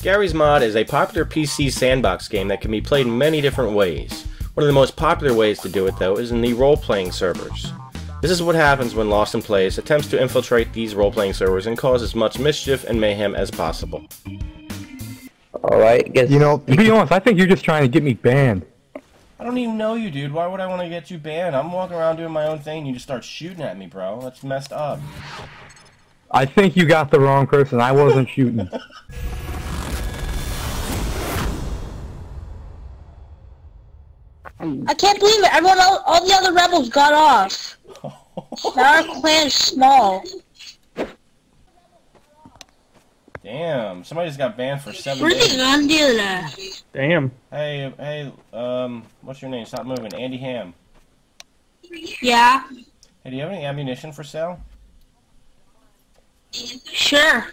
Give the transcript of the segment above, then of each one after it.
Garry's Mod is a popular PC sandbox game that can be played in many different ways. One of the most popular ways to do it though is in the role-playing servers. This is what happens when Lost in Place attempts to infiltrate these role-playing servers and cause as much mischief and mayhem as possible. Alright, guess You know, To be honest, I think you're just trying to get me banned. I don't even know you, dude. Why would I want to get you banned? I'm walking around doing my own thing, you just start shooting at me, bro. That's messed up. I think you got the wrong person. I wasn't shooting. I can't believe it. Everyone, all, all the other rebels got off. Now our clan is small. Damn, somebody just got banned for seven What are days. they gonna do there? Damn. Hey, hey, um, what's your name? Stop moving. Andy Ham. Yeah, Hey, do you have any ammunition for sale? sure.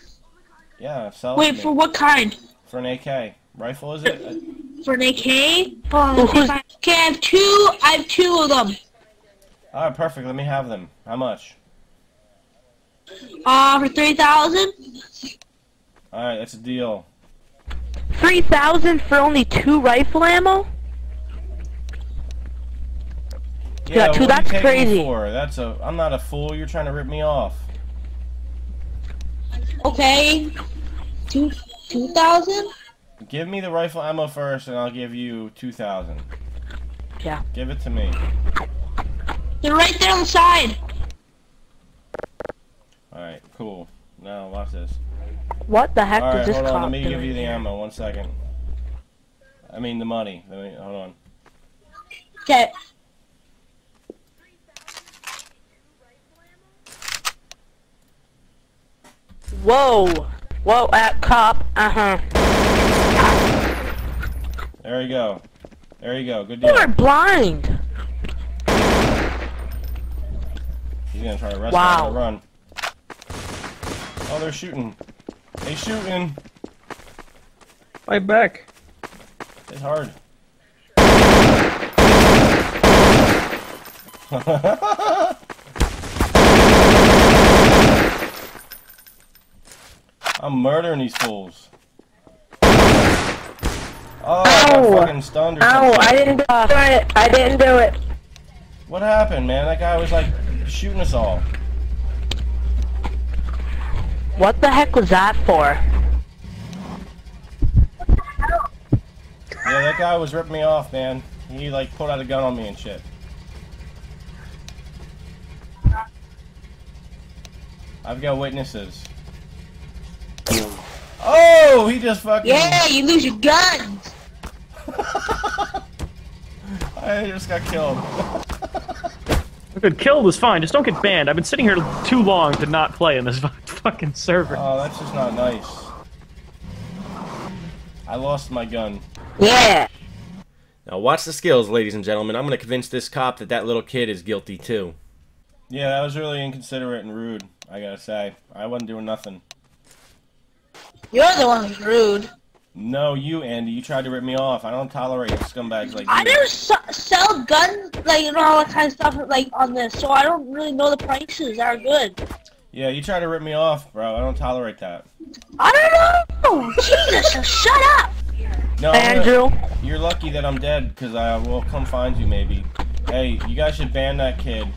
Yeah, sell it Wait, me. for what kind? For an AK. Rifle, is it? For an AK? Hold on, let's see if I- Okay, I have two. I have two of them. Alright, perfect. Let me have them. How much? Uh, for three thousand. Alright, that's a deal. 3,000 for only two rifle ammo? Yeah, two, what are that's you crazy. For? That's a. I'm not a fool. You're trying to rip me off. Okay. Two two thousand. Give me the rifle ammo first, and I'll give you two thousand. Yeah. Give it to me. They're right there on the side. Alright, cool. Now watch this. What the heck Alright, was this hold on. Let me give you the ammo. One second. I mean the money. Let me hold on. Okay. Whoa! Whoa, at cop. Uh-huh. There you go. There you go. Good deal. You are blind! He's gonna try to arrest Wow. and Run. Oh, they're shooting. They shooting. Fight back. It's hard. I'm murdering these fools. Oh, I got fucking stunned or Ow, something. I didn't do it. I didn't do it. What happened, man? That guy was like shooting us all. What the heck was that for? Yeah, that guy was ripping me off, man. He like pulled out a gun on me and shit. I've got witnesses. Oh, he just fucking. Yeah, you lose your guns. I just got killed. Good killed was fine. Just don't get banned. I've been sitting here too long to not play in this fucking server. Oh, that's just not nice. I lost my gun. Yeah. Now watch the skills, ladies and gentlemen. I'm gonna convince this cop that that little kid is guilty too. Yeah, that was really inconsiderate and rude. I gotta say, I wasn't doing nothing. You're the one who's rude. No, you, Andy. You tried to rip me off. I don't tolerate scumbags like you. I you. never s- sell guns, like, and all that kind of stuff, like, on this, so I don't really know the prices are good. Yeah, you tried to rip me off, bro. I don't tolerate that. I don't know! Jesus, so shut up! No, I'm gonna- Andrew? you're lucky that I'm dead, because I will come find you, maybe. Hey, you guys should ban that kid.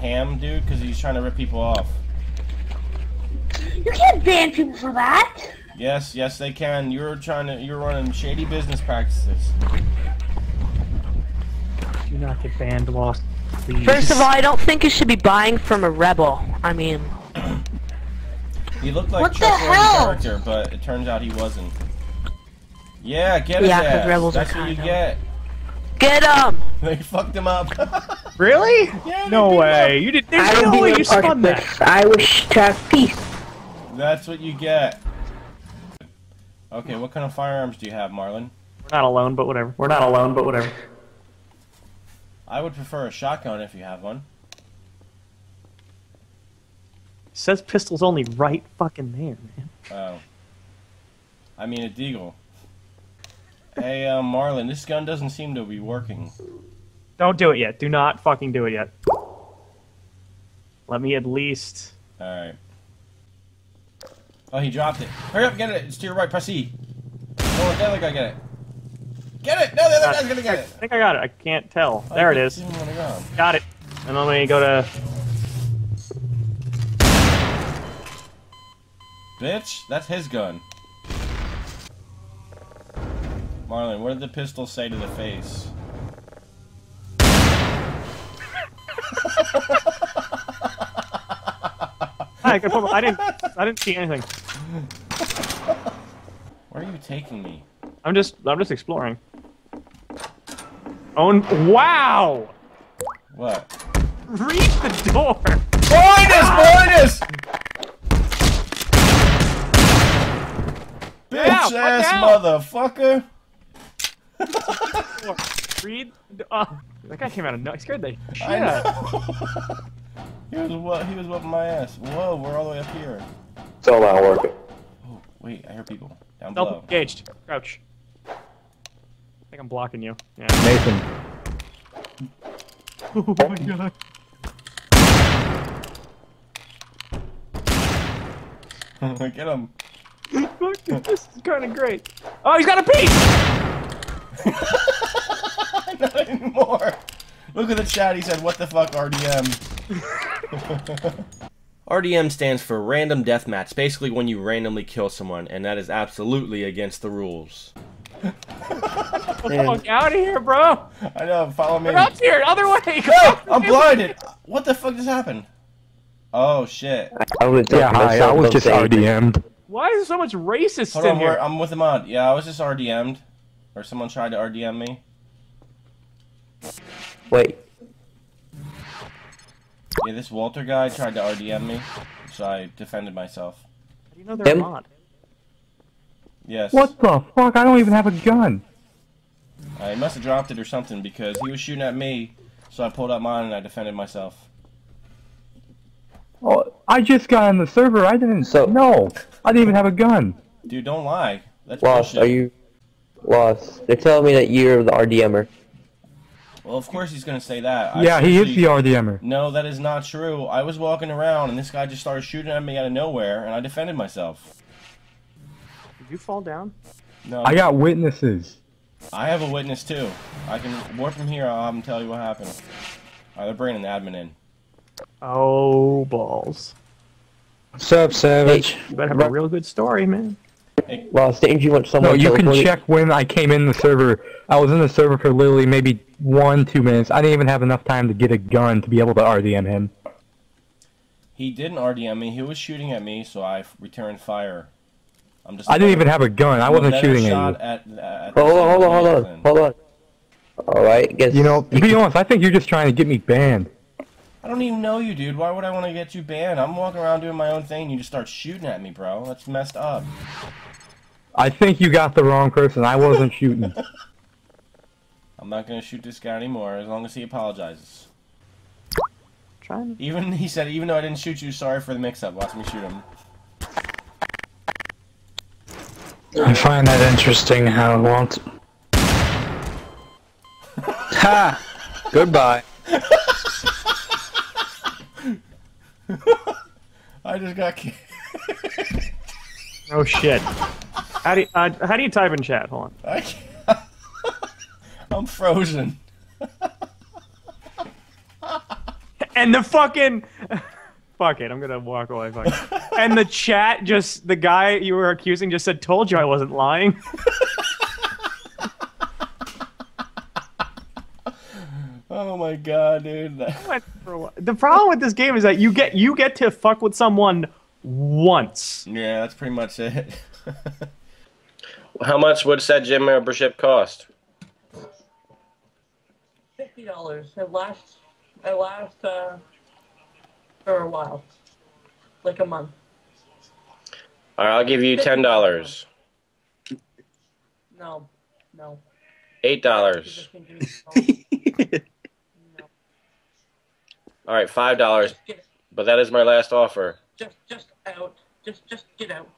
Ham, dude, because he's trying to rip people off. You can't ban people for that! Yes, yes, they can. You're trying to, you're running shady business practices. Do not get banned, lost. Please. First of all, I don't think you should be buying from a rebel. I mean, He looked like What the hell? character, but it turns out he wasn't. Yeah, get him. Yeah, 'cause ass. rebels are That's what you kinda- get. get him! They fucked him up. really? Yeah, no beat way. You did. There's I no way you a spun that. this. I wish to have peace. That's what you get. Okay, what kind of firearms do you have, Marlin? We're not alone, but whatever. We're not alone, but whatever. I would prefer a shotgun if you have one. says pistol's only right fucking there, man. Oh. I mean a deagle. Hey, um, Marlon, this gun doesn't seem to be working. Don't do it yet. Do not fucking do it yet. Let me at least. Alright. Oh, he dropped it. Hurry up, get it. It's to your right. Press E. Oh, the other guy get it. Get it! No, the other guy's gonna get I think I got it. I can't tell. There it is. Go. Got it. And then we go to. Bitch, that's his gun. Marlon, what did the pistol say to the face? I, could put- I didn't. I didn't see anything. Where are you taking me? I'm just. I'm just exploring. Oh, wow! What? Read the door. Behind us! Behind us! Yeah, Bitch ass motherfucker! Read. The, uh, that guy came out of no. He scared the shit out of me. he was what? He was whooping my ass. Whoa, we're all the way up here. Still not working. Oh, wait, I hear people down Self below. engaged. Crouch. I think I'm blocking you. Yeah. Nathan. Oh my god. Get him. this is kind of great. Oh, he's got a piece. Not anymore. Look at the chat. He said, "What the fuck, RDM?" RDM stands for Random Deathmatch. Basically, when you randomly kill someone, and that is absolutely against the rules. Get the fuck out of here, bro. I know. Follow me. We're up here, other way. Oh, I'm blinded. What the fuck just happened? Oh shit. I was Yeah, hi, I was just RDM'd. Why is there so much racist Hold in on, here? I'm with the mod. Yeah, I was just RDM'd. Or someone tried to RDM me. Wait. Yeah, this Walter guy tried to RDM me, so I defended myself. How do you know they're Him? mod? Yes. What the fuck? I don't even have a gun. I must have dropped it or something because he was shooting at me, so I pulled out mine and I defended myself. Oh, I just got on the server. I didn't. So- no, I didn't even have a gun. Dude, don't lie. That's Lost, bullshit. are you lost? They're telling me that you're the RDMer. Well, of course he's gonna say that. I yeah, he is the seriously- RDMer. No, that is not true. I was walking around and this guy just started shooting at me out of nowhere, and I defended myself. Did you fall down? No, I got witnesses. I have a witness too. I can warp from here. I'll have him tell you what happened. Alright, they're bringing the admin in. Oh, balls. What's up, Savage? You better have a real good story, man. Lost, didn't you want someone No, you can check when I came in the server. I was in the server for literally maybe one, two minutes. I didn't even have enough time to get a gun to be able to RDM him. He didn't RDM me. He was shooting at me, so I returned fire. I'm just. I didn't even have a gun. I wasn't Better shooting at shot you. At, at Hold on, hold on, hold on, hold on. Alright, guess You know, to be honest, I think you're just trying to get me banned. I don't even know you, dude. Why would I want to get you banned? I'm walking around doing my own thing. You just start shooting at me, bro. That's messed up. I think you got the wrong person. I wasn't shooting. I'm not gonna shoot this guy anymore as long as he apologizes. Trying to. Even he said, even though I didn't shoot you, sorry for the mix-up. Watch me shoot him. I find that interesting how it won't. ha! Goodbye. I just got. ki- Oh shit. How do you, uh, how do you type in chat? Hold on. I can't- I'm frozen. And the fucking. Fuck it, I'm gonna walk away. Fuck it. And the chat just the guy you were accusing just said, "Told you I wasn't lying." Oh my god, dude. Went for a while. the problem with this game is that you get you get to fuck with someone once. Yeah, that's pretty much it. How much would said gym membership cost? Fifty dollars. It lasts. It lasts uh, for a while, like a month. All right, I'll give you ten dollars, No, no. eight dollars. no. All right, five dollars. But that is my last offer. just, just out. Just, just get out.